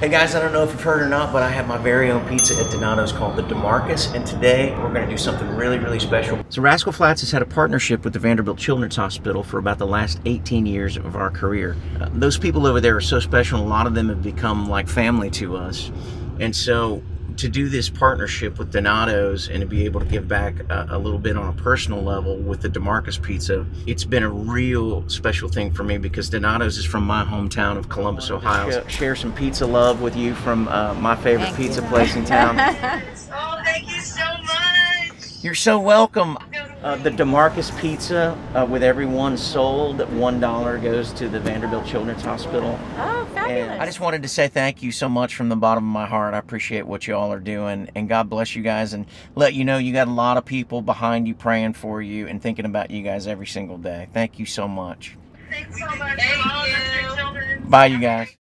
Hey guys, I don't know if you've heard or not, but I have my very own pizza at Donato's called the DeMarcus, and today we're going to do something really, really special. So Rascal Flatts has had a partnership with the Vanderbilt Children's Hospital for about the last 18 years of our career. Uh, those people over there are so special, a lot of them have become like family to us. And so to do this partnership with Donato's and to be able to give back a, a, little bit on a personal level with the DeMarcus Pizza, it's been a real special thing for me because Donato's is from my hometown of Columbus, Ohio. Share, share some pizza love with you from uh, my favorite Thank pizza you. place in town. oh, thank you so much. You're so welcome. Uh, the DeMarcus Pizza, uh, with every one sold, one dollar goes to the Vanderbilt Children's Hospital. Oh, fabulous. And I just wanted to say thank you so much from the bottom of my heart. I appreciate what you all are doing, and God bless you guys, and let you know you got a lot of people behind you praying for you and thinking about you guys every single day. Thank you so much. Thanks so much. Thank you. Bye, you guys.